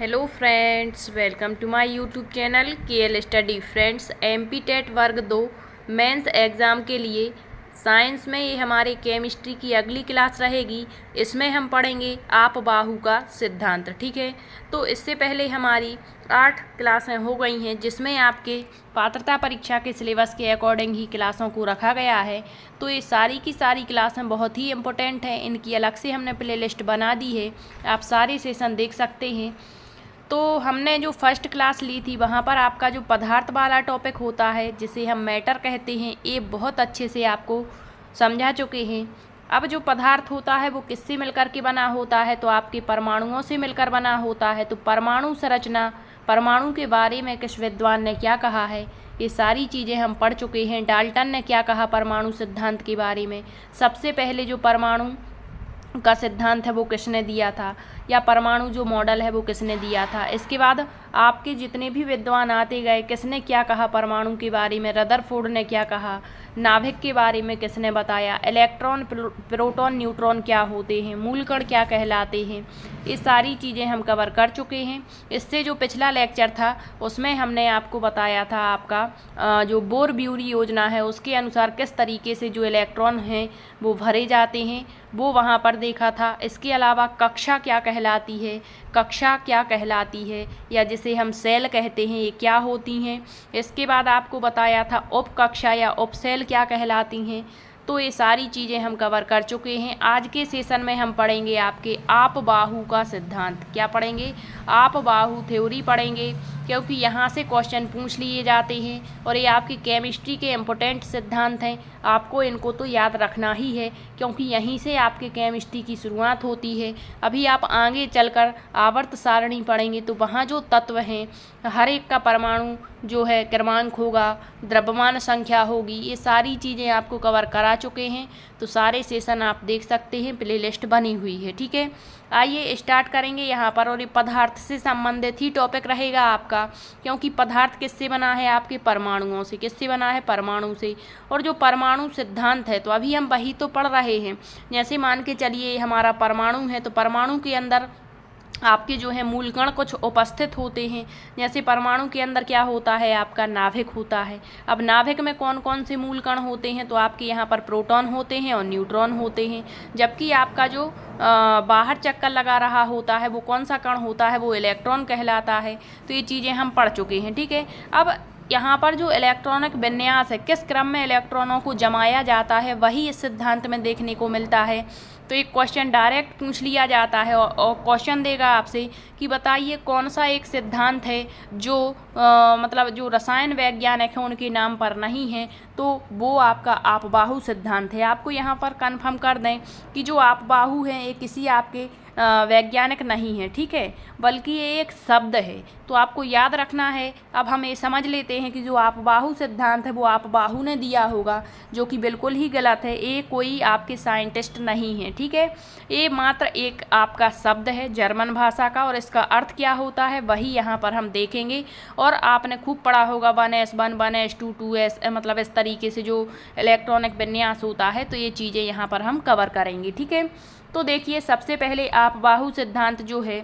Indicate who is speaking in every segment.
Speaker 1: Hello friends welcome to my YouTube channel K L study friends M P TET वर्ग दो mains exam के लिए science में ये हमारे केमिस्ट्री की अगली क्लास रहेगी। इसमें हम पढ़ेंगे आप बाहु का सिद्धांत, ठीक है? तो इससे पहले हमारी आठ क्लासें हो गई हैं, जिसमें आपके पात्रता परीक्षा के सिलेबस के अकॉर्डिंग ही क्लासों को रखा गया है। तो ये सारी की सारी क्लासें बहुत ही इम्पोर्टेंट हैं। इनकी अलग से हमने प्लेलिस्ट बना दी है। आप सारे सेशन देख सकते हैं। तो हमने जो फ़र्स्ट क्लास ली थी, वहाँ पर आपका जो पदार्थ वाला टॉपिक होता है, जिसे हम मैटर कहते हैं, ये बहुत अच्छे से आपको समझा चुके हैं। अब जो पदार्थ होता है, वो किससे मिलकर के बना होता है? तो आपके परमाणुओं से मिलकर बना होता है। तो परमाणु संरचना, परमाणु के बारे में किस विद्वान ने क्या कहा है? ये सारी चीज़ें हम पढ़ चुके हैं। डाल्टन ने क्या कहा परमाणु सिद्धांत के बारे में? सबसे पहले जो परमाणु का सिद्धांत है, वो किसने दिया था? या परमाणु जो मॉडल है वो किसने दिया था? इसके बाद आपके जितने भी विद्वान आते गए, किसने क्या कहा परमाणु के बारे में? रदरफोर्ड ने क्या कहा? नाभिक के बारे में किसने बताया? इलेक्ट्रॉन प्रोटॉन, न्यूट्रॉन क्या होते हैं? मूलकण क्या कहलाते हैं? ये सारी चीज़ें हम कवर कर चुके हैं। इससे जो पिछला लेक्चर था, उसमें हमने आपको बताया था आपका जो बोर ब्यूरी योजना है, उसके अनुसार किस तरीके से जो इलेक्ट्रॉन हैं, वो भरे जाते हैं। वो वहाँ पर देखा था। इसके अलावा कक्षा क्या कहलाती है? कक्षा क्या कहलाती है? या जिसे हम सेल कहते हैं, ये क्या होती हैं? इसके बाद आपको बताया था, उप कक्षा या उप सेल क्या कहलाती हैं? तो ये सारी चीज़ें हम कवर कर चुके हैं। आज के सेशन में हम पढ़ेंगे आपके आप बाहू का सिद्धांत। क्या पढ़ेंगे? आप बाहु थ्योरी पढ़ेंगे, क्योंकि यहाँ से क्वेश्चन पूछ लिए जाते हैं और ये आपकी केमिस्ट्री के इम्पोर्टेंट सिद्धांत हैं। आपको इनको तो याद रखना ही है, क्योंकि यहीं से आपके केमिस्ट्री की शुरुआत होती है। अभी आप आगे चलकर आवर्त सारणी पढ़ेंगे तो वहाँ जो तत्व हैं, हर एक का परमाणु जो है, क्रमांक होगा, द्रव्यमान संख्या होगी, ये सारी चीज़ें आपको कवर करा चुके हैं। तो सारे सेशन आप देख सकते हैं प्ले लिस्ट बनी हुई है, ठीक है? आइए स्टार्ट करेंगे यहाँ पर और ये पदार्थ से संबंधित ही टॉपिक रहेगा आपका, क्योंकि पदार्थ किससे बना है आपके? परमाणुओं से। किससे बना है? परमाणु से। और जो परमाणु सिद्धांत है तो अभी हम वही तो पढ़ रहे हैं। जैसे मान के चलिए हमारा परमाणु है तो परमाणु के अंदर आपके जो है मूल कण कुछ उपस्थित होते हैं। जैसे परमाणु के अंदर क्या होता है? आपका नाभिक होता है। अब नाभिक में कौन कौन से मूल कण होते हैं? तो आपके यहाँ पर प्रोटॉन होते हैं और न्यूट्रॉन होते हैं। जबकि आपका जो आ, बाहर चक्कर लगा रहा होता है वो कौन सा कण होता है? वो इलेक्ट्रॉन कहलाता है। तो ये चीज़ें हम पढ़ चुके हैं ठीक है? अब यहाँ पर जो इलेक्ट्रॉनिक विन्यास है किस क्रम में इलेक्ट्रॉनों को जमाया जाता है वही इस सिद्धांत में देखने को मिलता है। तो एक क्वेश्चन डायरेक्ट पूछ लिया जाता है और क्वेश्चन देगा आपसे कि बताइए कौन सा एक सिद्धांत है जो आ, मतलब जो रसायन वैज्ञानिक हैं उनके नाम पर नहीं है तो वो आपका आपबाहु सिद्धांत है। आपको यहाँ पर कन्फर्म कर दें कि जो आपबाहु हैं ये किसी आपके वैज्ञानिक नहीं है, ठीक है? बल्कि ये एक शब्द है। तो आपको याद रखना है, अब हम ये समझ लेते हैं कि जो आप बाहु सिद्धांत है, वो आप बाहु ने दिया होगा, जो कि बिल्कुल ही गलत है। ये कोई आपके साइंटिस्ट नहीं है, ठीक है? ये मात्र एक आपका शब्द है, जर्मन भाषा का, और इसका अर्थ क्या होता है, वही यहाँ पर हम देखेंगे। और आपने खूब पढ़ा होगा, one S one one S two two S मतलब इस तरीके से जो इलेक्ट्रॉनिक विन्यास होता है तो ये चीज़ें यहाँ पर हम कवर करेंगे, ठीक है? तो देखिए, सबसे पहले आप बाहु सिद्धांत जो है,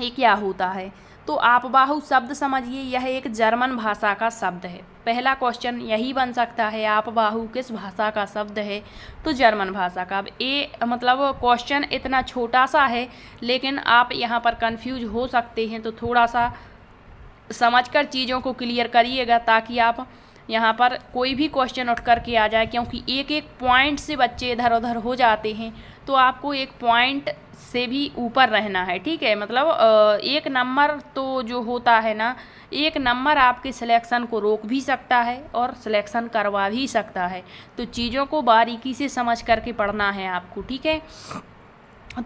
Speaker 1: ये क्या होता है? तो आप बाहु शब्द समझिए, यह एक जर्मन भाषा का शब्द है। पहला क्वेश्चन यही बन सकता है, आप बाहु किस भाषा का शब्द है? तो जर्मन भाषा का। अब ए मतलब क्वेश्चन इतना छोटा सा है, लेकिन आप यहाँ पर कंफ्यूज हो सकते हैं तो थोड़ा सा समझकर चीज़ों को क्लियर करिएगा, ताकि आप यहाँ पर कोई भी क्वेश्चन उठ करके आ जाए, क्योंकि एक एक पॉइंट से बच्चे इधर उधर हो जाते हैं। तो आपको एक पॉइंट से भी ऊपर रहना है, ठीक है? मतलब एक नंबर तो जो होता है ना, एक नंबर आपके सिलेक्शन को रोक भी सकता है और सिलेक्शन करवा भी सकता है। तो चीज़ों को बारीकी से समझ करके पढ़ना है आपको, ठीक है?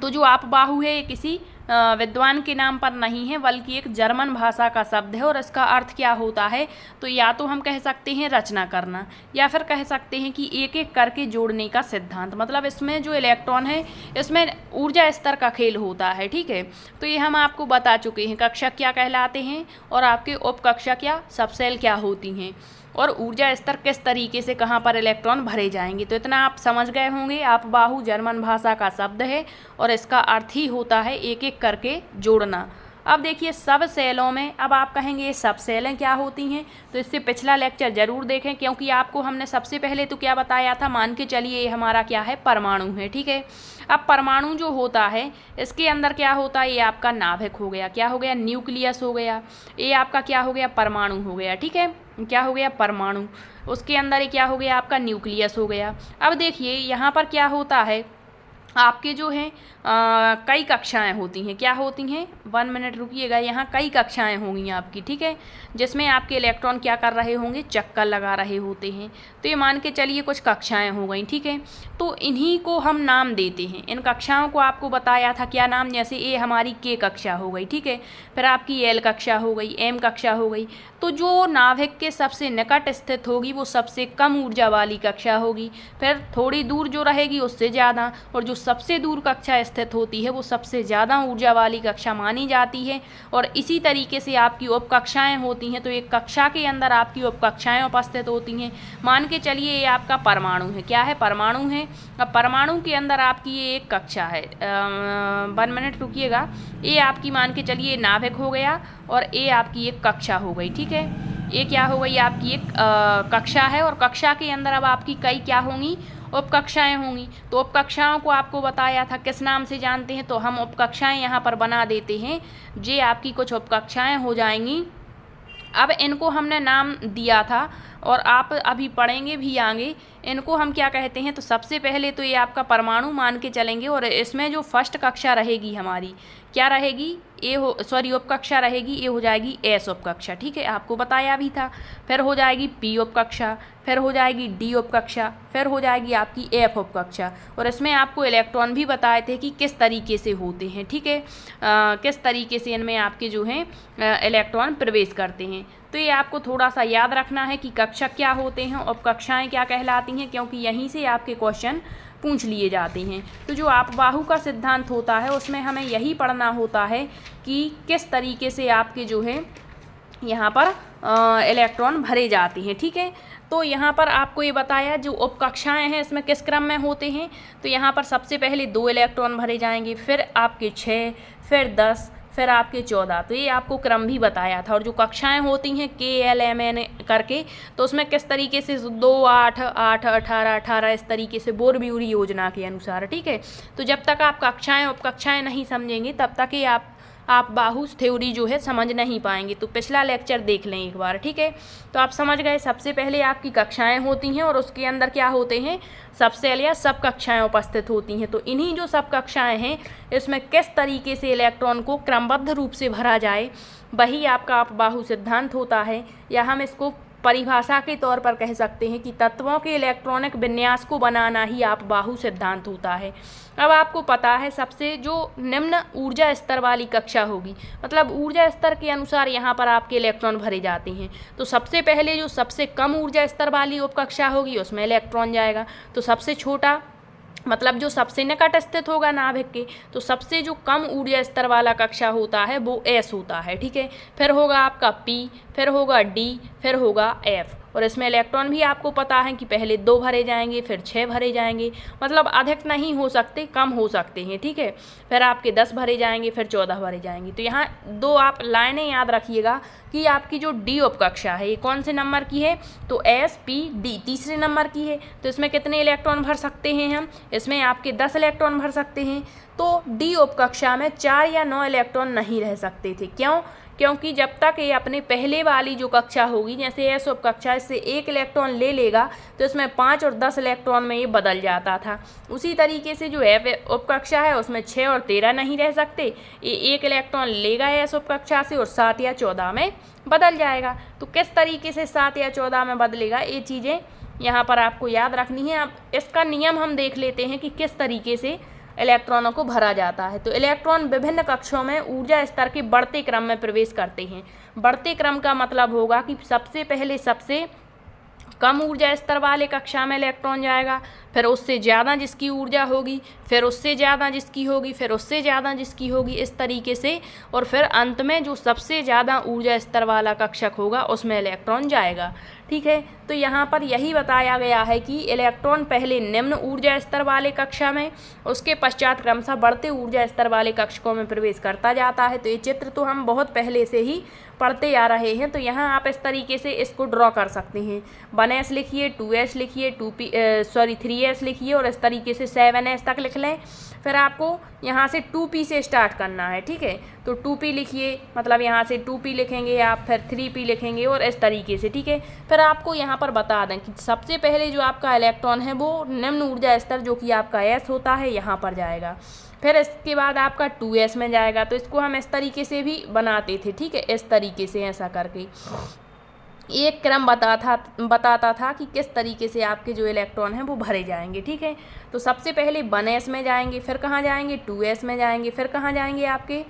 Speaker 1: तो जो आप बाहु है, ये किसी विद्वान के नाम पर नहीं है, बल्कि एक जर्मन भाषा का शब्द है और इसका अर्थ क्या होता है? तो या तो हम कह सकते हैं रचना करना, या फिर कह सकते हैं कि एक एक करके जोड़ने का सिद्धांत। मतलब इसमें जो इलेक्ट्रॉन है, इसमें ऊर्जा स्तर का खेल होता है, ठीक है? तो ये हम आपको बता चुके हैं। कक्षा क्या कहलाते हैं और आपके उपकक्षा क्या, सबसेल क्या होती हैं? और ऊर्जा स्तर किस तरीके से कहाँ पर इलेक्ट्रॉन भरे जाएँगे? तो इतना आप समझ गए होंगे। आप बाहु जर्मन भाषा का शब्द है और इसका अर्थ ही होता है एक एक करके जोड़ना। अब देखिए, सब सेलों में, अब आप कहेंगे, ये सब सेलें क्या होती हैं? तो इससे पिछला लेक्चर ज़रूर देखें, क्योंकि आपको हमने सबसे पहले तो क्या बताया था? मान के चलिए, ये हमारा क्या है? परमाणु है। ठीक है? अब परमाणु जो होता है, इसके अंदर क्या होता है? ये आपका नाभिक हो गया। क्या हो गया? न्यूक्लियस हो गया। ये आपका क्या हो गया? परमाणु हो गया। ठीक है? क्या हो गया? परमाणु। उसके अंदर क्या हो गया? आपका न्यूक्लियस हो गया। अब देखिए, यहाँ पर क्या होता है? आपके जो हैं कई कक्षाएँ होती हैं। क्या होती हैं? वन मिनट रुकिएगा, यहाँ कई कक्षाएँ होंगी आपकी, ठीक है? जिसमें आपके इलेक्ट्रॉन क्या कर रहे होंगे? चक्कर लगा रहे होते हैं। तो ये मान के चलिए कुछ कक्षाएँ हो गई, ठीक है? तो इन्हीं को हम नाम देते हैं। इन कक्षाओं को आपको बताया था क्या नाम? जैसे ए हमारी के कक्षा हो गई, ठीक है? फिर आपकी एल कक्षा हो गई, एम कक्षा हो गई। तो जो नाभिक के सबसे निकट स्थित होगी, वो सबसे कम ऊर्जा वाली कक्षा होगी। फिर थोड़ी दूर जो रहेगी, उससे ज़्यादा। और जो सबसे दूर कक्षा स्थित होती है, वो सबसे ज़्यादा ऊर्जा वाली कक्षा मानी जाती है। और इसी तरीके से आपकी उपकक्षाएँ होती हैं तो एक कक्षा के अंदर आपकी उपकक्षाएँ उपस्थित होती हैं। मान के चलिए ये आपका परमाणु है। क्या है परमाणु है? अब परमाणु के अंदर आपकी ये एक कक्षा है। वन मिनट रुकिएगा। ये आपकी मान के चलिए नाभिक हो गया और ये आपकी एक कक्षा हो गई, ठीक है? ये क्या हो गई? आपकी एक कक्षा है और कक्षा के अंदर अब आपकी कई क्या होंगी? उपकक्षाएँ होंगी। तो उपकक्षाओं को आपको बताया था, किस नाम से जानते हैं? तो हम उपकक्षाएँ यहाँ पर बना देते हैं। जे आपकी कुछ उपकक्षाएँ हो जाएँगी। अब इनको हमने नाम दिया था और आप अभी पढ़ेंगे भी आगे, इनको हम क्या कहते हैं तो सबसे पहले तो ये आपका परमाणु मान के चलेंगे और इसमें जो फ़र्स्ट कक्षा रहेगी हमारी, क्या रहेगी? ए हो, सॉरी उप कक्षा रहेगी ये हो जाएगी एस उप कक्षा ठीक है? आपको बताया भी था, फिर हो जाएगी पी उपकक्षा फिर हो जाएगी डी उपकक्षा फिर हो जाएगी आपकी एफ़ उपकक्षा और इसमें आपको इलेक्ट्रॉन भी बताए थे कि किस तरीके से होते हैं, ठीक है? किस तरीके से इनमें आपके जो हैं इलेक्ट्रॉन प्रवेश करते हैं। तो ये आपको थोड़ा सा याद रखना है कि कक्षा क्या होते हैं और कक्षाएँ क्या कहलाती हैं, क्योंकि यहीं से आपके क्वेश्चन पूछ लिए जाते हैं। तो जो आप बाहु का सिद्धांत होता है, उसमें हमें यही पढ़ना होता है कि किस तरीके से आपके जो है, यहाँ पर इलेक्ट्रॉन भरे जाते हैं, ठीक है? तो यहाँ पर आपको ये बताया जो उपकक्षाएँ हैं, इसमें किस क्रम में होते हैं? तो यहाँ पर सबसे पहले दो इलेक्ट्रॉन भरे जाएँगे, फिर आपके छः फिर दस, फिर आपके चौदह। तो ये आपको क्रम भी बताया था और जो कक्षाएँ होती हैं के एल एम एन करके तो उसमें किस तरीके से दो, आठ आठ, अठारह अठारह, इस तरीके से बोरब्यूरी योजना के अनुसार, ठीक है? तो जब तक आप कक्षाएँ, उपकक्षाएँ नहीं समझेंगे, तब तक ये आप आप बाहू थ्योरी जो है समझ नहीं पाएँगे। तो पिछला लेक्चर देख लें एक बार, ठीक है? तो आप समझ गए, सबसे पहले आपकी कक्षाएँ होती हैं और उसके अंदर क्या होते हैं? सबसेल या सब कक्षाएँ उपस्थित होती हैं। तो इन्हीं जो सब कक्षाएँ हैं, इसमें किस तरीके से इलेक्ट्रॉन को क्रमबद्ध रूप से भरा जाए, वही आपका आप बाहु सिद्धांत होता है। या हम इसको परिभाषा के तौर पर कह सकते हैं कि तत्वों के इलेक्ट्रॉनिक विन्यास को बनाना ही आप बाहु सिद्धांत होता है। अब आपको पता है सबसे जो निम्न ऊर्जा स्तर वाली कक्षा होगी मतलब ऊर्जा स्तर के अनुसार यहाँ पर आपके इलेक्ट्रॉन भरे जाते हैं। तो सबसे पहले जो सबसे कम ऊर्जा स्तर वाली उपकक्षा होगी, उसमें इलेक्ट्रॉन जाएगा। तो सबसे छोटा मतलब जो सबसे निकट स्थित होगा नाभिक के तो सबसे जो कम ऊर्जा स्तर वाला कक्षा होता है वो एस होता है, ठीक है? फिर होगा आपका पी, फिर होगा डी, फिर होगा एफ़। और इसमें इलेक्ट्रॉन भी आपको पता है कि पहले दो भरे जाएँगे, फिर छः भरे जाएँगे। मतलब अधिक नहीं हो सकते, कम हो सकते हैं, ठीक है? फिर आपके दस भरे जाएँगे, फिर चौदह भरे जाएँगे। तो यहाँ दो आप लाइनें याद रखिएगा कि आपकी जो डी उपकक्षा है, ये कौन से नंबर की है? तो एस, पी, डी, तीसरे नंबर की है। तो इसमें कितने इलेक्ट्रॉन भर सकते हैं हम? इसमें आपके दस इलेक्ट्रॉन भर सकते हैं। तो डी उपकक्षा में चार या नौ इलेक्ट्रॉन नहीं रह सकते थे। क्यों? क्योंकि जब तक ये अपने पहले वाली जो कक्षा होगी, जैसे एस उप कक्षा इससे एक इलेक्ट्रॉन ले लेगा तो इसमें पाँच और दस इलेक्ट्रॉन में ये बदल जाता था। उसी तरीके से जो एफ़ उपकक्षा है, उसमें छः और तेरह नहीं रह सकते। ये एक इलेक्ट्रॉन लेगा एस उपकक्षा से और सात या चौदह में बदल जाएगा। तो किस तरीके से सात या चौदह में बदलेगा, ये चीज़ें यहाँ पर आपको याद रखनी है। अब इसका नियम हम देख लेते हैं कि किस तरीके से इलेक्ट्रॉनों को भरा जाता है। तो इलेक्ट्रॉन विभिन्न कक्षों में ऊर्जा स्तर के बढ़ते क्रम में प्रवेश करते हैं। बढ़ते क्रम का मतलब होगा कि सबसे पहले सबसे कम ऊर्जा स्तर वाले कक्षा में इलेक्ट्रॉन जाएगा फिर उससे ज़्यादा जिसकी ऊर्जा होगी, फिर उससे ज़्यादा जिसकी होगी, फिर उससे ज़्यादा जिसकी होगी, इस तरीके से। और फिर अंत में जो सबसे ज़्यादा ऊर्जा स्तर वाला कक्षक होगा, उसमें इलेक्ट्रॉन जाएगा। ठीक है? तो यहाँ पर यही बताया गया है कि इलेक्ट्रॉन पहले निम्न ऊर्जा स्तर वाले कक्षा में, उसके पश्चात क्रमशः बढ़ते ऊर्जा स्तर वाले कक्षकों में प्रवेश करता जाता है। तो ये चित्र तो हम बहुत पहले से ही पढ़ते आ रहे हैं तो यहाँ आप इस तरीके से इसको ड्रॉ कर सकते हैं। वन एस लिखिए टू एस लिखिए two P sorry three S लिखिए और इस तरीके से सेवन एस तक लिख लें। फिर आपको यहाँ से टू पी से स्टार्ट करना है, ठीक है? तो टू पी लिखिए मतलब यहाँ से टू पी लिखेंगे आप, फिर थ्री पी लिखेंगे और इस तरीके से, ठीक है? फिर आपको यहाँ पर बता दें कि सबसे पहले जो आपका इलेक्ट्रॉन है, वो निम्न ऊर्जा स्तर जो कि आपका एस होता है, यहाँ पर जाएगा। फिर इसके बाद आपका टू एस में जाएगा। तो इसको हम इस तरीके से भी बनाते थे, ठीक है? इस तरीके से ऐसा करके। एक क्रम बता था, बताता था कि किस तरीके से आपके जो इलेक्ट्रॉन हैं वो भरे जाएँगे, ठीक है? तो सबसे पहले वन एस में जाएँगे, फिर कहाँ जाएँगे? टू एस में जाएँगे, फिर कहाँ जाएँगे आपके?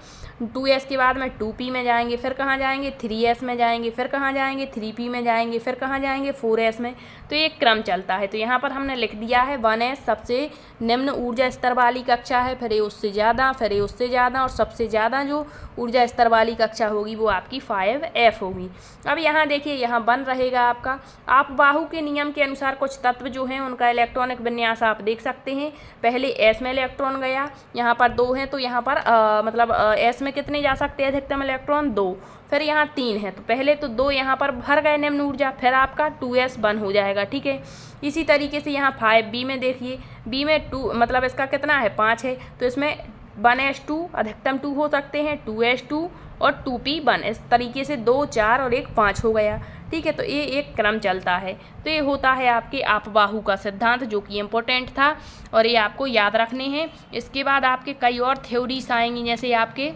Speaker 1: टू एस के बाद में टू पी में जाएँगे, फिर कहाँ जाएँगे? थ्री एस में जाएँगे, फिर कहाँ जाएँगे? थ्री पी में जाएँगे, फिर कहाँ जाएँगे? फोर एस में। तो एक क्रम चलता है। तो यहाँ पर हमने लिख दिया है वन एस सबसे निम्न ऊर्जा स्तर वाली कक्षा है, फिर ये उससे ज़्यादा, फिर ये उससे ज़्यादा और सबसे ज़्यादा जो ऊर्जा स्तर वाली कक्षा होगी वो आपकी फाइव एफ़ होगी। अब यहाँ देखिए यहाँ वन रहेगा आपका। आप बाहू के नियम के अनुसार कुछ तत्व जो हैं उनका इलेक्ट्रॉनिक विन्यास आप देख सकते हैं। पहले एस में इलेक्ट्रॉन गया यहाँ पर दो हैं तो यहाँ पर आ, मतलब एस में कितने जा सकते हैं अधिकतम इलेक्ट्रॉन दो। फिर यहाँ तीन है तो पहले तो दो यहाँ पर भर गए निम्न ऊर्जा फिर आपका टू एस बन हो जाएगा ठीक है? इसी तरीके से यहाँ फाइव बी में देखिए। बी में टू मतलब इसका कितना है? पाँच है। तो इसमें वन एस टू अधिकतम टू हो सकते हैं टू एस टू और टू पी वन इस तरीके से दो चार और एक पाँच हो गया। ठीक है तो ये एक क्रम चलता है। तो ये होता है आपके आपबाहु का सिद्धांत, जो कि इम्पोर्टेंट था, और ये आपको याद रखने हैं। इसके बाद आपके कई और थ्योरीज आएँगी, जैसे आपके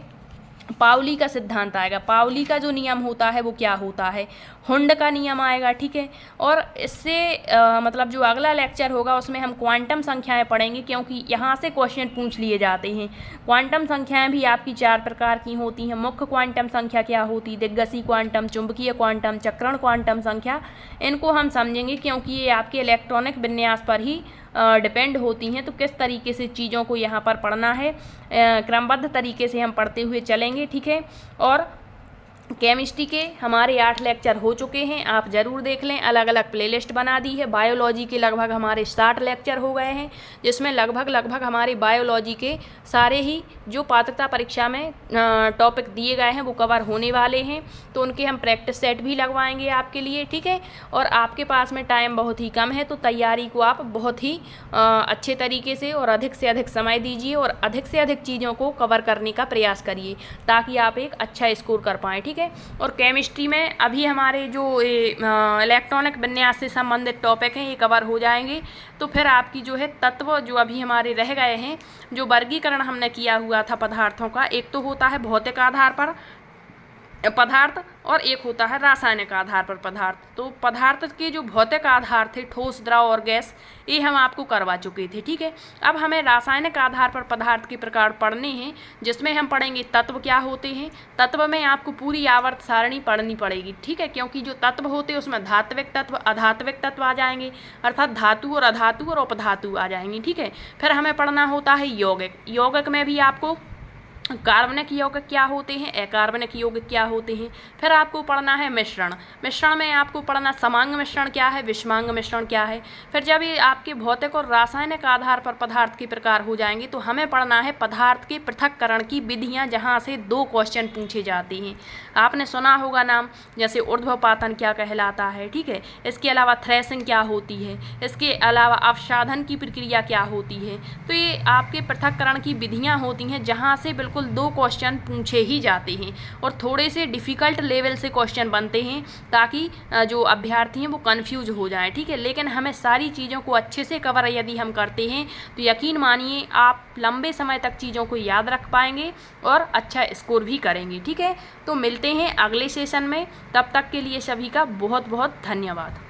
Speaker 1: पावली का सिद्धांत आएगा। पावली का जो नियम होता है वो क्या होता है? हुंड का नियम आएगा ठीक है? और इससे आ, मतलब जो अगला लेक्चर होगा उसमें हम क्वांटम संख्याएँ पढ़ेंगे क्योंकि यहाँ से क्वेश्चन पूछ लिए जाते हैं। क्वांटम संख्याएँ भी आपकी चार प्रकार की होती हैं। मुख्य क्वांटम संख्या क्या होती? है दिग्गसी क्वांटम चुंबकीय क्वांटम चक्रण क्वांटम संख्या। इनको हम समझेंगे क्योंकि ये आपके इलेक्ट्रॉनिक विन्यास पर ही डिपेंड होती हैं तो किस तरीके से चीज़ों को यहाँ पर पढ़ना है। क्रमबद्ध तरीके से हम पढ़ते हुए चलेंगे, ठीक है? और केमिस्ट्री के हमारे आठ लेक्चर हो चुके हैं, आप ज़रूर देख लें। अलग अलग प्लेलिस्ट बना दी है। बायोलॉजी के लगभग हमारे साठ लेक्चर हो गए हैं, जिसमें लगभग लगभग हमारे बायोलॉजी के सारे ही जो पात्रता परीक्षा में टॉपिक दिए गए हैं, वो कवर होने वाले हैं। तो उनके हम प्रैक्टिस सेट भी लगवाएँगे आपके लिए, ठीक है? और आपके पास में टाइम बहुत ही कम है तो तैयारी को आप बहुत ही अच्छे तरीके से और अधिक से अधिक समय दीजिए और अधिक से अधिक चीज़ों को कवर करने का प्रयास करिए, ताकि आप एक अच्छा स्कोर कर पाएँ, ठीक है? और केमिस्ट्री में अभी हमारे जो इलेक्ट्रॉनिक विन्यास से संबंधित टॉपिक हैं, ये कवर हो जाएँगे। तो फिर आपकी जो है तत्व जो अभी हमारे रह गए हैं, जो वर्गीकरण हमने किया हुआ था पदार्थों का, एक तो होता है भौतिक आधार पर पदार्थ और एक होता है रासायनिक आधार पर पदार्थ। तो पदार्थ के जो भौतिक आधार थे, ठोस, द्रव और गैस, ये हम आपको करवा चुके थे, ठीक है? अब हमें रासायनिक आधार पर पदार्थ के प्रकार पढ़ने हैं, जिसमें हम पढ़ेंगे तत्व क्या होते हैं। तत्व में आपको पूरी आवर्त सारणी पढ़नी पड़ेगी, ठीक है? क्योंकि जो तत्व होते हैं, उसमें धात्विक तत्व, अधात्विक तत्व आ जाएँगे, अर्थात धातु और अधातु और उपधातु आ जाएँगे, ठीक है? फिर हमें पढ़ना होता है यौगिक। यौगिक में भी आपको कार्बनिक यौगिक क्या होते हैं, अकार्बनिक यौगिक क्या होते हैं? फिर आपको पढ़ना है मिश्रण। मिश्रण में आपको पढ़ना समांग मिश्रण क्या है, विषमांग मिश्रण क्या है? फिर जब ये आपके भौतिक और रासायनिक आधार पर पदार्थ के प्रकार हो जाएँगे तो हमें पढ़ना है पदार्थ के पृथककरण की विधियाँ, जहाँ से दो क्वेश्चन पूछे जाते हैं। आपने सुना होगा नाम, जैसे ऊर्ध्वपातन क्या कहलाता है, ठीक है? इसके अलावा थ्रेसिंग क्या होती है? इसके अलावा अवसाधन की प्रक्रिया क्या होती है? तो ये आपके पृथककरण की विधियाँ होती हैं, जहाँ से बिल्कुल बिल्कुल दो क्वेश्चन पूछे ही जाते हैं और थोड़े से डिफ़िकल्ट लेवल से क्वेश्चन बनते हैं ताकि जो अभ्यर्थी हैं वो कन्फ्यूज़ हो जाए, ठीक है? लेकिन हमें सारी चीज़ों को अच्छे से कवर यदि हम करते हैं तो यकीन मानिए आप लंबे समय तक चीज़ों को याद रख पाएँगे और अच्छा स्कोर भी करेंगे, ठीक है? तो मिलते हैं अगले सेशन में, तब तक के लिए सभी का बहुत बहुत धन्यवाद।